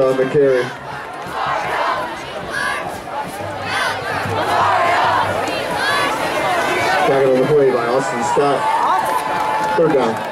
the carry. Tackle on the play by Austin Scott. Third down.